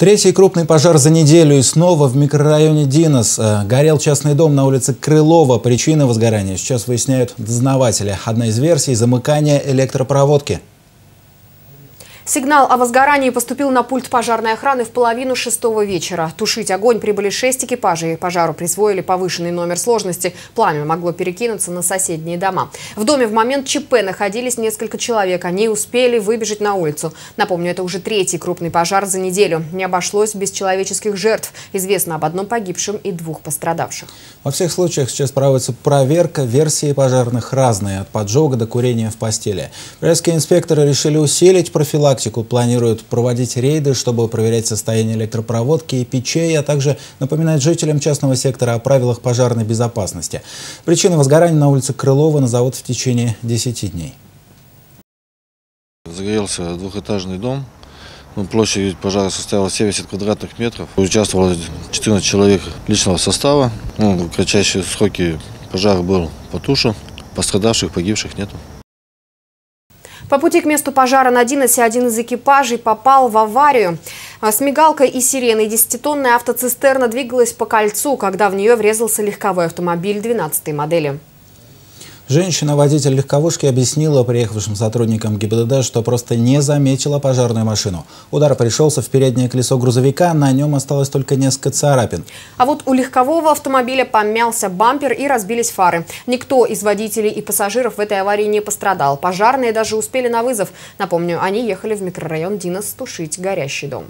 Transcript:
Третий крупный пожар за неделю и снова в микрорайоне Динос. Э, горел частный дом на улице Крылова. Причины возгорания сейчас выясняют дознаватели. Одна из версий – замыкание электропроводки. Сигнал о возгорании поступил на пульт пожарной охраны в половину шестого вечера. Тушить огонь прибыли шесть экипажей. Пожару присвоили повышенный номер сложности. Пламя могло перекинуться на соседние дома. В доме в момент ЧП находились несколько человек. Они успели выбежать на улицу. Напомню, это уже третий крупный пожар за неделю. Не обошлось без человеческих жертв. Известно об одном погибшем и двух пострадавших. Во всех случаях сейчас проводится проверка. Версии пожарных разные. От поджога до курения в постели. Брестские инспекторы решили усилить профилактику практику планируют проводить рейды, чтобы проверять состояние электропроводки и печей, а также напоминать жителям частного сектора о правилах пожарной безопасности. Причины возгорания на улице Крылова назовут в течение 10 дней. Загорелся двухэтажный дом. Ну, площадь пожара составила 70 квадратных метров. Участвовало 14 человек личного состава. Ну, в кратчайшие сроки пожар был потушен. Пострадавших, погибших нету. По пути к месту пожара на Диносе один из экипажей попал в аварию. С мигалкой и сиреной десятитонная автоцистерна двигалась по кольцу, когда в нее врезался легковой автомобиль 12 модели. Женщина-водитель легковушки объяснила приехавшим сотрудникам ГИБДД, что просто не заметила пожарную машину. Удар пришелся в переднее колесо грузовика, на нем осталось только несколько царапин. А вот у легкового автомобиля помялся бампер и разбились фары. Никто из водителей и пассажиров в этой аварии не пострадал. Пожарные даже успели на вызов. Напомню, они ехали в микрорайон Динос тушить горящий дом.